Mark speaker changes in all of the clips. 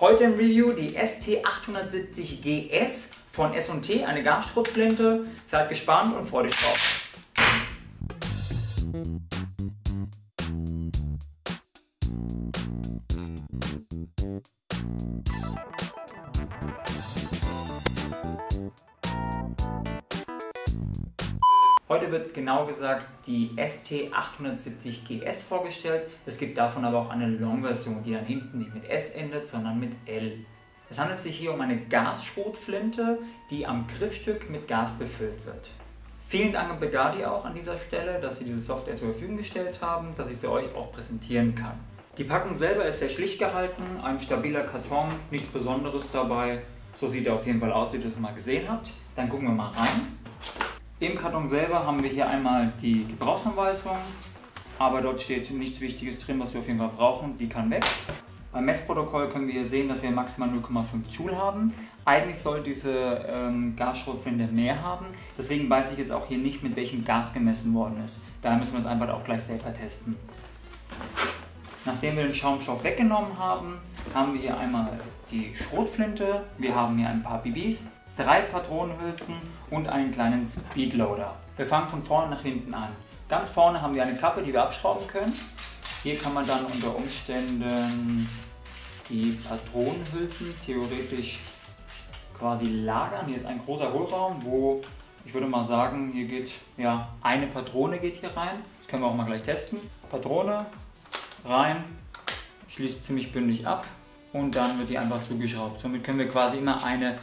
Speaker 1: Heute im Review die ST870GS von S&T, eine Gasstrupflinte. Seid gespannt und freut euch drauf. Heute wird genau gesagt die ST870GS vorgestellt. Es gibt davon aber auch eine Long-Version, die dann hinten nicht mit S endet, sondern mit L. Es handelt sich hier um eine Gasschrotflinte, die am Griffstück mit Gas befüllt wird. Vielen Dank an Begadi auch an dieser Stelle, dass Sie diese Software zur Verfügung gestellt haben, dass ich sie euch auch präsentieren kann. Die Packung selber ist sehr schlicht gehalten, ein stabiler Karton, nichts Besonderes dabei. So sieht er auf jeden Fall aus, wie ihr das mal gesehen habt. Dann gucken wir mal rein. Im Karton selber haben wir hier einmal die Gebrauchsanweisung, aber dort steht nichts Wichtiges drin, was wir auf jeden Fall brauchen. Die kann weg. Beim Messprotokoll können wir hier sehen, dass wir maximal 0,5 Joule haben. Eigentlich soll diese ähm, Gasschrotflinte mehr haben. Deswegen weiß ich jetzt auch hier nicht, mit welchem Gas gemessen worden ist. Daher müssen wir es einfach auch gleich selber testen. Nachdem wir den Schaumstoff weggenommen haben, haben wir hier einmal die Schrotflinte. Wir haben hier ein paar BBs, drei Patronenhülsen und einen kleinen Speedloader. Wir fangen von vorne nach hinten an. Ganz vorne haben wir eine Kappe, die wir abschrauben können. Hier kann man dann unter Umständen die Patronenhülsen theoretisch quasi lagern. Hier ist ein großer Hohlraum, wo ich würde mal sagen, hier geht ja eine Patrone geht hier rein. Das können wir auch mal gleich testen. Patrone rein, schließt ziemlich bündig ab und dann wird die einfach zugeschraubt. Somit können wir quasi immer eine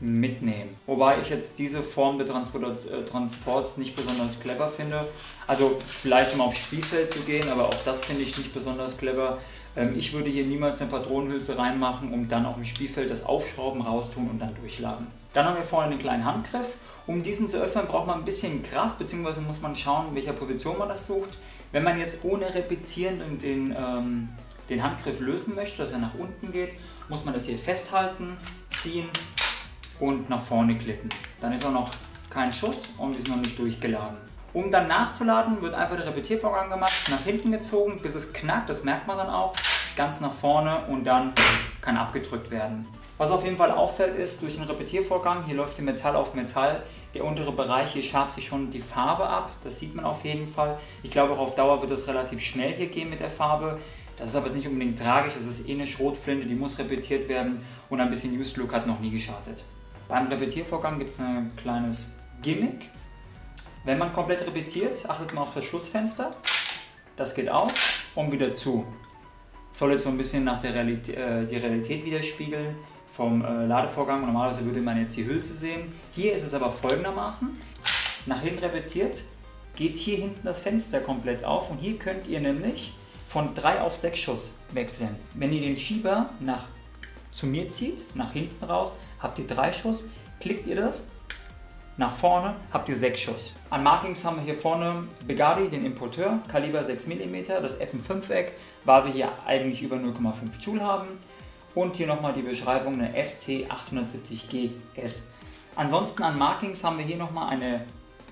Speaker 1: mitnehmen. Wobei ich jetzt diese Form des äh, Transports nicht besonders clever finde. Also vielleicht um aufs Spielfeld zu gehen, aber auch das finde ich nicht besonders clever. Ähm, ich würde hier niemals eine Patronenhülse reinmachen, um dann auf dem Spielfeld das Aufschrauben raustun und dann durchladen. Dann haben wir vorne einen kleinen Handgriff. Um diesen zu öffnen, braucht man ein bisschen Kraft, beziehungsweise muss man schauen, in welcher Position man das sucht. Wenn man jetzt ohne Repetieren den, ähm, den Handgriff lösen möchte, dass er nach unten geht, muss man das hier festhalten, ziehen und nach vorne klippen. Dann ist auch noch kein Schuss und sind noch nicht durchgeladen. Um dann nachzuladen, wird einfach der Repetiervorgang gemacht, nach hinten gezogen, bis es knackt, das merkt man dann auch, ganz nach vorne und dann kann abgedrückt werden. Was auf jeden Fall auffällt ist, durch den Repetiervorgang, hier läuft Metall auf Metall, der untere Bereich, hier schabt sich schon die Farbe ab, das sieht man auf jeden Fall. Ich glaube auch auf Dauer wird es relativ schnell hier gehen mit der Farbe. Das ist aber nicht unbedingt tragisch, es ist eh eine Schrotflinte, die muss repetiert werden und ein bisschen Used Look hat noch nie geschadet. Beim Repetiervorgang gibt es ein kleines Gimmick. Wenn man komplett repetiert, achtet man auf das Schlussfenster. Das geht auf und wieder zu. Soll jetzt so ein bisschen nach der Realität, äh, die Realität widerspiegeln vom äh, Ladevorgang. Normalerweise würde man jetzt die Hülse sehen. Hier ist es aber folgendermaßen. Nach hinten repetiert, geht hier hinten das Fenster komplett auf und hier könnt ihr nämlich von 3 auf 6 Schuss wechseln. Wenn ihr den Schieber nach zu mir zieht, nach hinten raus, habt ihr drei Schuss, klickt ihr das, nach vorne habt ihr 6 Schuss. An Markings haben wir hier vorne Begadi, den Importeur, Kaliber 6 mm, das FM5-Eck, weil wir hier eigentlich über 0,5 Joule haben. Und hier nochmal die Beschreibung, eine ST870GS. Ansonsten an Markings haben wir hier nochmal eine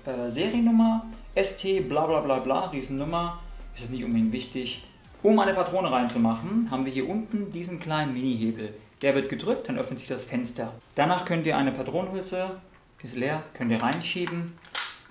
Speaker 1: äh, Seriennummer, ST bla bla bla bla, Riesennummer, ist es nicht unbedingt wichtig. Um eine Patrone reinzumachen, haben wir hier unten diesen kleinen Mini-Hebel. Der wird gedrückt, dann öffnet sich das Fenster. Danach könnt ihr eine Patronenhülse, ist leer, könnt ihr reinschieben,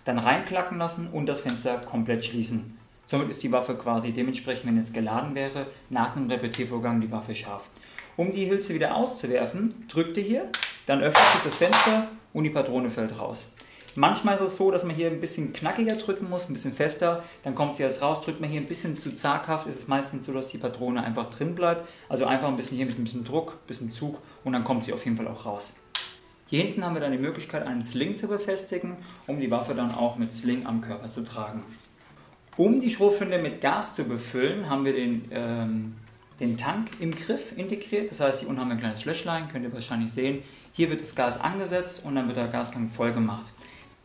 Speaker 1: dann reinklacken lassen und das Fenster komplett schließen. Somit ist die Waffe quasi dementsprechend, wenn jetzt geladen wäre, nach einem Repetiervorgang die Waffe scharf. Um die Hülse wieder auszuwerfen, drückt ihr hier, dann öffnet sich das Fenster und die Patrone fällt raus. Manchmal ist es so, dass man hier ein bisschen knackiger drücken muss, ein bisschen fester, dann kommt sie erst raus. Drückt man hier ein bisschen zu zaghaft, ist es meistens so, dass die Patrone einfach drin bleibt. Also einfach ein bisschen hier mit ein bisschen Druck, ein bisschen Zug und dann kommt sie auf jeden Fall auch raus. Hier hinten haben wir dann die Möglichkeit, einen Sling zu befestigen, um die Waffe dann auch mit Sling am Körper zu tragen. Um die Schrotflinte mit Gas zu befüllen, haben wir den, ähm, den Tank im Griff integriert. Das heißt, hier unten haben wir ein kleines Löchlein, könnt ihr wahrscheinlich sehen. Hier wird das Gas angesetzt und dann wird der Gasgang voll gemacht.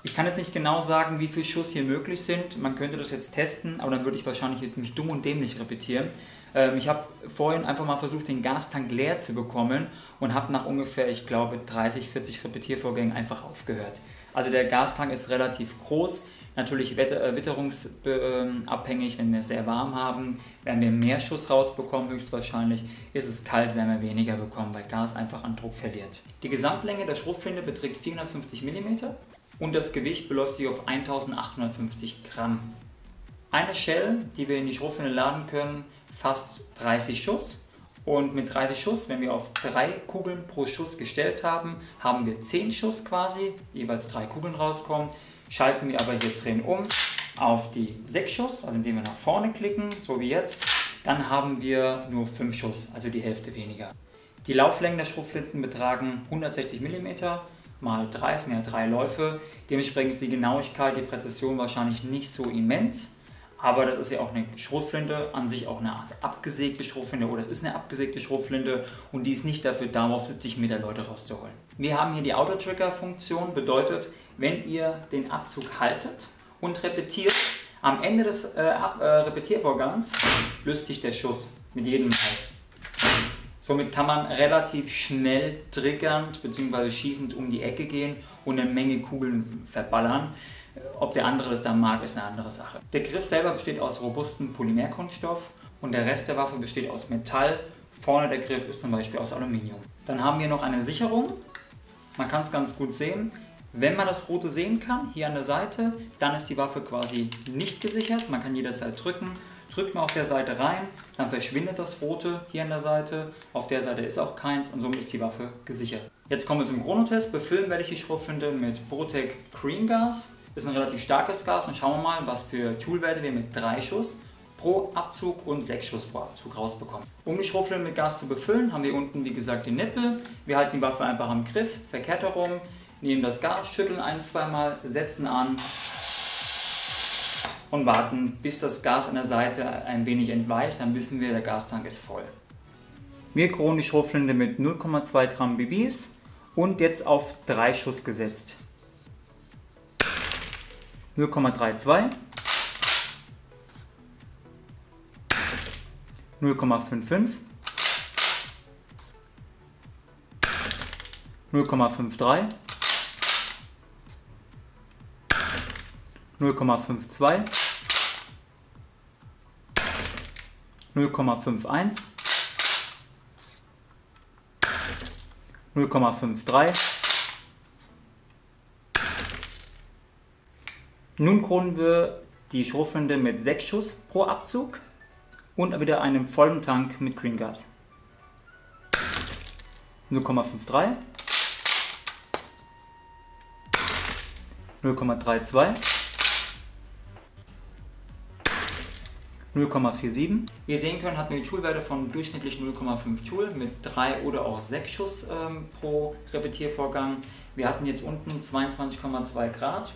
Speaker 1: Ich kann jetzt nicht genau sagen, wie viel Schuss hier möglich sind. Man könnte das jetzt testen, aber dann würde ich wahrscheinlich mich dumm und dämlich repetieren. Ähm, ich habe vorhin einfach mal versucht, den Gastank leer zu bekommen und habe nach ungefähr, ich glaube, 30, 40 Repetiervorgängen einfach aufgehört. Also der Gastank ist relativ groß. Natürlich äh, witterungsabhängig, wenn wir sehr warm haben, werden wir mehr Schuss rausbekommen, höchstwahrscheinlich. Ist es kalt, werden wir weniger bekommen, weil Gas einfach an Druck verliert. Die Gesamtlänge der Schrotflinte beträgt 450 mm und das Gewicht beläuft sich auf 1850 Gramm. Eine Shell, die wir in die Schrotflinte laden können, fast 30 Schuss. Und mit 30 Schuss, wenn wir auf drei Kugeln pro Schuss gestellt haben, haben wir 10 Schuss quasi, jeweils drei Kugeln rauskommen. Schalten wir aber hier drin um auf die 6 Schuss, also indem wir nach vorne klicken, so wie jetzt, dann haben wir nur 5 Schuss, also die Hälfte weniger. Die Lauflängen der Schrotflinten betragen 160 mm mal 3, das sind ja drei Läufe. Dementsprechend ist die Genauigkeit, die Präzision wahrscheinlich nicht so immens. Aber das ist ja auch eine Schrotflinte, an sich auch eine Art abgesägte Schrotflinte oder es ist eine abgesägte Schrotflinte und die ist nicht dafür da, auf 70 Meter Leute rauszuholen. Wir haben hier die Auto-Trigger-Funktion, bedeutet, wenn ihr den Abzug haltet und repetiert, am Ende des äh, Ab äh, Repetiervorgangs löst sich der Schuss mit jedem Halt. Somit kann man relativ schnell triggernd bzw. schießend um die Ecke gehen und eine Menge Kugeln verballern. Ob der andere das dann mag, ist eine andere Sache. Der Griff selber besteht aus robustem Polymerkunststoff und der Rest der Waffe besteht aus Metall. Vorne der Griff ist zum Beispiel aus Aluminium. Dann haben wir noch eine Sicherung. Man kann es ganz gut sehen. Wenn man das rote sehen kann, hier an der Seite, dann ist die Waffe quasi nicht gesichert. Man kann jederzeit drücken. Drückt man auf der Seite rein, dann verschwindet das rote hier an der Seite. Auf der Seite ist auch keins und somit ist die Waffe gesichert. Jetzt kommen wir zum Chronotest. Befüllen werde ich die Schrotflinte mit Brotec Green Gas. Ist ein relativ starkes Gas und schauen wir mal, was für Joule-Werte wir mit 3 Schuss pro Abzug und 6 Schuss pro Abzug rausbekommen. Um die Schrotflinte mit Gas zu befüllen, haben wir unten wie gesagt den Nippel. Wir halten die Waffe einfach am Griff, verkehrt herum, nehmen das Gas, schütteln ein, zweimal, setzen an und warten, bis das Gas an der Seite ein wenig entweicht. Dann wissen wir, der Gastank ist voll. Wir kronen die Schrotflinte mit 0,2 Gramm BBs und jetzt auf 3 Schuss gesetzt. 0,32, 0,55, 0,53, 0,52, 0,51, 0,53 Nun kronen wir die Schrotflinte mit 6 Schuss pro Abzug und wieder einem vollen Tank mit Green Gas. 0,53 0,32 0,47. Wie ihr sehen könnt, hatten wir die Joule-Werte von durchschnittlich 0,5 Joule mit 3 oder auch 6 Schuss ähm, pro Repetiervorgang. Wir hatten jetzt unten 22,2 Grad.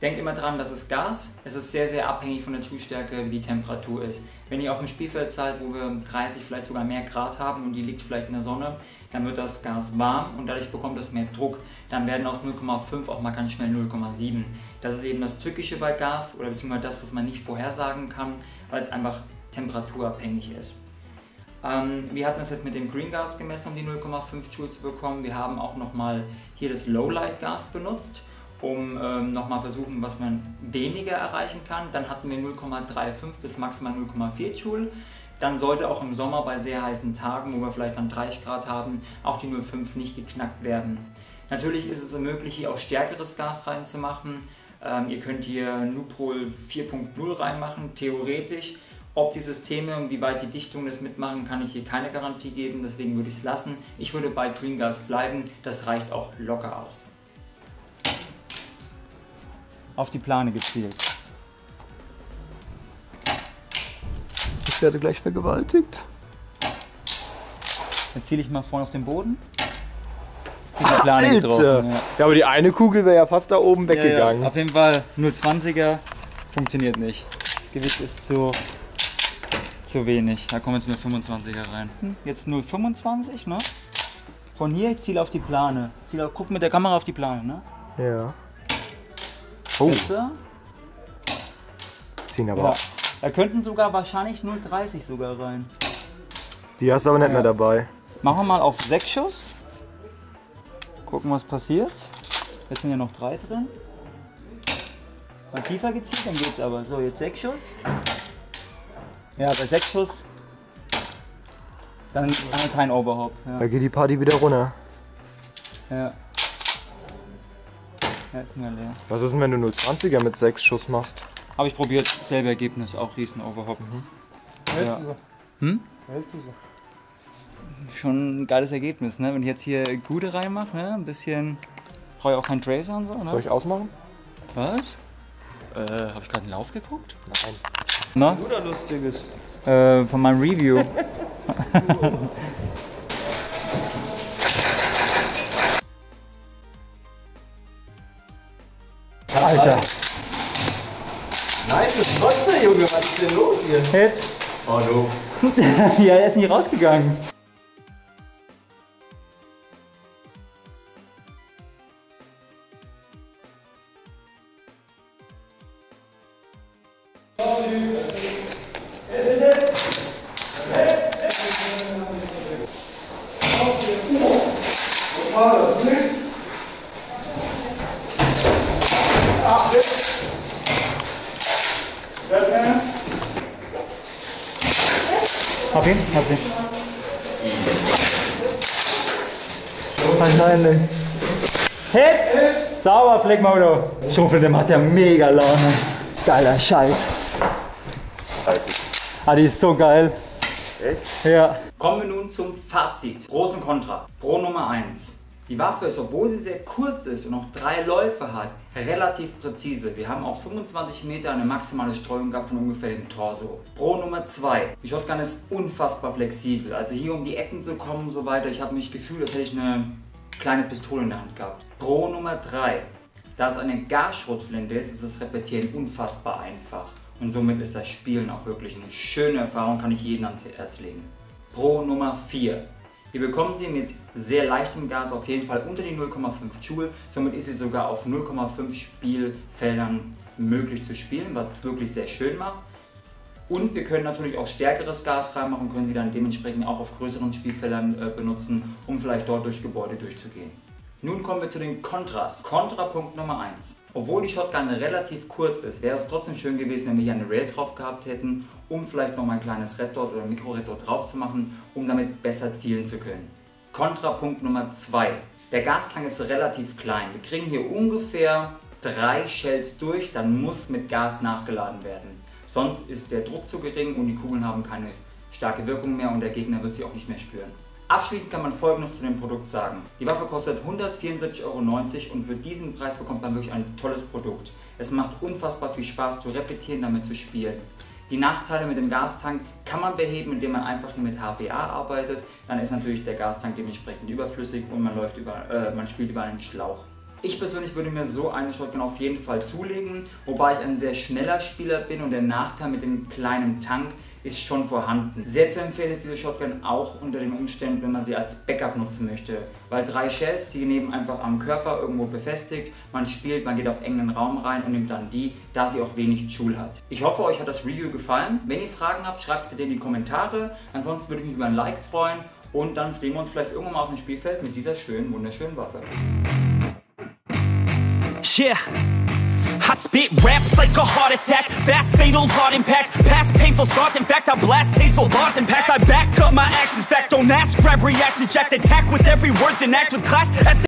Speaker 1: Denkt immer dran, das ist Gas. Es ist sehr, sehr abhängig von der Schulstärke, wie die Temperatur ist. Wenn ihr auf dem Spielfeld seid, wo wir 30, vielleicht sogar mehr Grad haben und die liegt vielleicht in der Sonne, dann wird das Gas warm und dadurch bekommt es mehr Druck. Dann werden aus 0,5 auch mal ganz schnell 0,7. Das ist eben das Tückische bei Gas oder beziehungsweise das, was man nicht vorhersagen kann, weil es einfach temperaturabhängig ist. Ähm, wir hatten es jetzt mit dem Green Gas gemessen, um die 0,5 Joule zu bekommen. Wir haben auch nochmal hier das Lowlight Gas benutzt um ähm, nochmal versuchen, was man weniger erreichen kann. Dann hatten wir 0,35 bis maximal 0,4 Joule. Dann sollte auch im Sommer bei sehr heißen Tagen, wo wir vielleicht dann 30 Grad haben, auch die 0,5 nicht geknackt werden. Natürlich ist es möglich, hier auch stärkeres Gas reinzumachen. Ähm, ihr könnt hier Nuprol 4.0 reinmachen, theoretisch. Ob die Systeme und wie weit die Dichtung das mitmachen, kann ich hier keine Garantie geben, deswegen würde ich es lassen. Ich würde bei Green Gas bleiben, das reicht auch locker aus auf die Plane gezielt.
Speaker 2: Ich werde gleich vergewaltigt.
Speaker 1: Dann ziele ich mal vorne auf den Boden. Diese Plane
Speaker 2: Alter.
Speaker 1: getroffen. Ja.
Speaker 2: ja, aber die eine Kugel wäre ja fast da oben weggegangen.
Speaker 1: Ja, ja. Auf jeden Fall 0,20er funktioniert nicht. Gewicht ist zu, zu wenig. Da kommen jetzt nur 25er rein. Hm, jetzt 0,25, ne? Von hier, ich ziele auf die Plane. Ziele, guck mit der Kamera auf die Plane, ne?
Speaker 2: Ja. Oh. Ziehen aber.
Speaker 1: Ja. Da könnten sogar wahrscheinlich 0,30 sogar rein.
Speaker 2: Die hast du aber nicht ja. mehr dabei.
Speaker 1: Machen wir mal auf 6 Schuss. Gucken, was passiert. Jetzt sind ja noch drei drin.
Speaker 3: Mal tiefer gezielt, dann geht's aber. So, jetzt 6 Schuss. Ja, bei 6 Schuss. Dann haben wir kein Overhop. Ja.
Speaker 2: Da geht die Party wieder runter.
Speaker 3: ja. Ja, ist mehr leer.
Speaker 2: Was ist denn, wenn du 020er mit 6 Schuss machst?
Speaker 3: Habe ich probiert, selbe Ergebnis, auch riesen Overhop.
Speaker 4: Hältst
Speaker 3: Ja.
Speaker 4: du so?
Speaker 3: Hm?
Speaker 4: Hältst du so?
Speaker 3: Schon ein geiles Ergebnis, ne? Wenn ich jetzt hier Gude reinmache, ne? Ein bisschen. Brauche ich auch keinen Tracer und so, ne?
Speaker 2: Soll ich ausmachen?
Speaker 3: Was? Äh, habe ich gerade einen Lauf geguckt?
Speaker 2: Nein.
Speaker 3: Na?
Speaker 4: Oder lustiges?
Speaker 3: Äh, von meinem Review. Alter.
Speaker 4: Nice Schnotze, Junge, was ist denn los hier?
Speaker 3: Hit.
Speaker 4: Hallo.
Speaker 3: ja, er ist nicht rausgegangen. Hab hab ihn.
Speaker 2: Wahrscheinlich.
Speaker 3: Hit! Sauber, Flickmodo. Schuffel, der macht ja mega Laune. Geiler Scheiß. Ah, die ist so geil. Echt? Ja.
Speaker 1: Kommen wir nun zum Fazit. Pros und Contra. Pro Nummer 1. Die Waffe ist, obwohl sie sehr kurz ist und noch drei Läufe hat, relativ präzise. Wir haben auf 25 Meter eine maximale Streuung gehabt von ungefähr dem Torso. Pro Nummer 2. Die Shotgun ist unfassbar flexibel. Also hier um die Ecken zu kommen und so weiter. Ich habe mich gefühlt, als hätte ich eine kleine Pistole in der Hand gehabt. Pro Nummer 3. Da es eine Garschrotflinte ist, ist das Repetieren unfassbar einfach. Und somit ist das Spielen auch wirklich eine schöne Erfahrung, kann ich jedem ans Herz legen. Pro Nummer 4. Wir bekommen sie mit sehr leichtem Gas auf jeden Fall unter die 0,5 Joule. Somit ist sie sogar auf 0,5 Spielfeldern möglich zu spielen, was es wirklich sehr schön macht. Und wir können natürlich auch stärkeres Gas reinmachen, können sie dann dementsprechend auch auf größeren Spielfeldern äh, benutzen, um vielleicht dort durch Gebäude durchzugehen. Nun kommen wir zu den Kontras. Kontrapunkt Nummer 1. Obwohl die Shotgun relativ kurz ist, wäre es trotzdem schön gewesen, wenn wir hier eine Rail drauf gehabt hätten, um vielleicht noch mal ein kleines Red Dot oder Mikro Red Dot drauf zu machen, um damit besser zielen zu können. Kontrapunkt Nummer 2. Der Gastank ist relativ klein. Wir kriegen hier ungefähr drei Shells durch, dann muss mit Gas nachgeladen werden. Sonst ist der Druck zu gering und die Kugeln haben keine starke Wirkung mehr und der Gegner wird sie auch nicht mehr spüren. Abschließend kann man folgendes zu dem Produkt sagen. Die Waffe kostet 174,90 Euro und für diesen Preis bekommt man wirklich ein tolles Produkt. Es macht unfassbar viel Spaß zu repetieren, damit zu spielen. Die Nachteile mit dem Gastank kann man beheben, indem man einfach hier mit HPA arbeitet. Dann ist natürlich der Gastank dementsprechend überflüssig und man, läuft über, äh, man spielt über einen Schlauch. Ich persönlich würde mir so eine Shotgun auf jeden Fall zulegen, wobei ich ein sehr schneller Spieler bin und der Nachteil mit dem kleinen Tank ist schon vorhanden. Sehr zu empfehlen ist diese Shotgun auch unter den Umständen, wenn man sie als Backup nutzen möchte, weil drei Shells, die neben einfach am Körper irgendwo befestigt, man spielt, man geht auf engen Raum rein und nimmt dann die, da sie auch wenig Joule hat. Ich hoffe, euch hat das Review gefallen. Wenn ihr Fragen habt, schreibt es bitte in die Kommentare. Ansonsten würde ich mich über ein Like freuen und dann sehen wir uns vielleicht irgendwann mal auf dem Spielfeld mit dieser schönen, wunderschönen Waffe.
Speaker 5: Yeah. I spit raps like a heart attack, fast fatal heart impact, past painful scars. In fact, I blast tasteful bars and packs. I back up my actions, fact. Don't ask, grab reactions, jacked attack with every word, then act with class. As